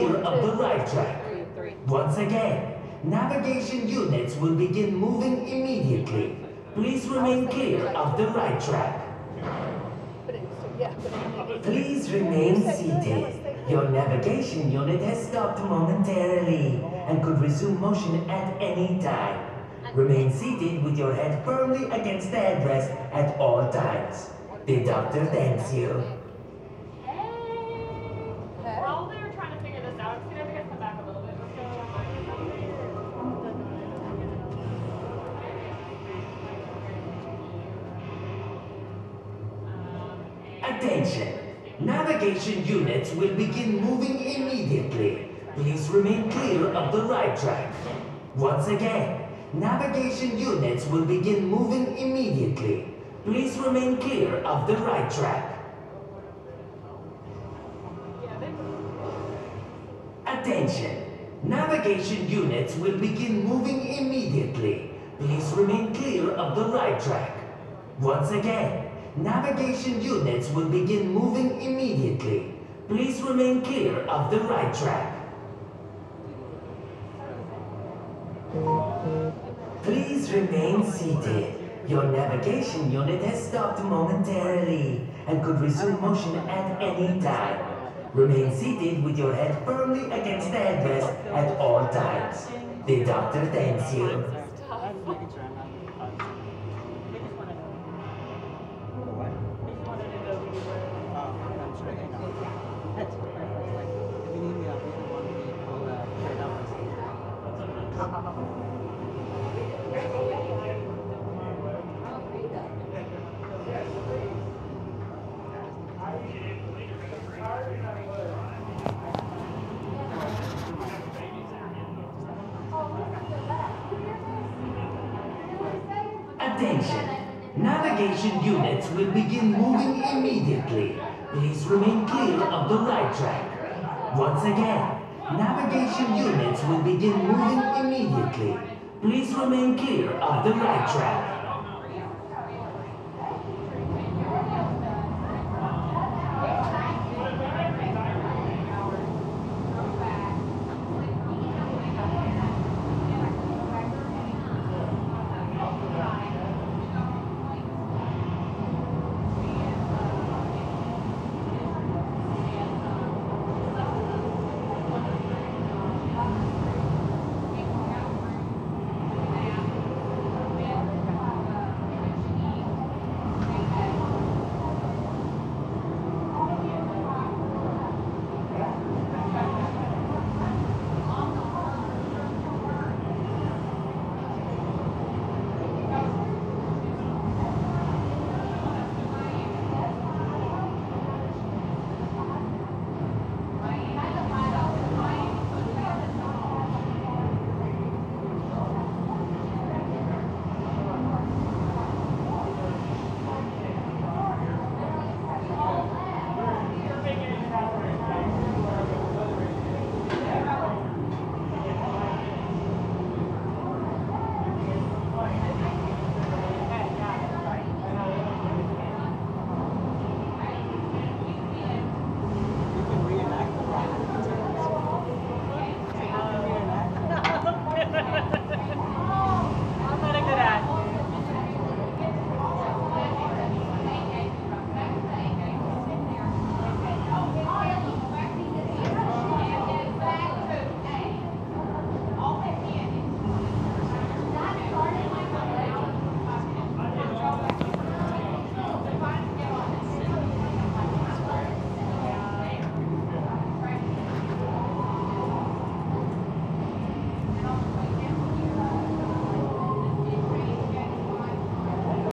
of the right track. Once again, navigation units will begin moving immediately. Please remain clear of the right track. Please remain seated. Your navigation unit has stopped momentarily and could resume motion at any time. Remain seated with your head firmly against the headrest at all times. The doctor thanks you. Attention! Navigation units will begin moving immediately. Please remain clear of the right track. Once again, navigation units will begin moving immediately. Please remain clear of the right track. Attention! Navigation units will begin moving immediately. Please remain clear of the right track. Once again, navigation units will begin moving immediately. Please remain clear of the right track. Please remain seated. Your navigation unit has stopped momentarily and could resume motion at any time. Remain seated with your head firmly against the headrest at all times. The doctor thanks you. Attention! Navigation units will begin moving immediately. Please remain clear of the right track. Once again, navigation units will begin moving immediately. Please remain clear of the right track.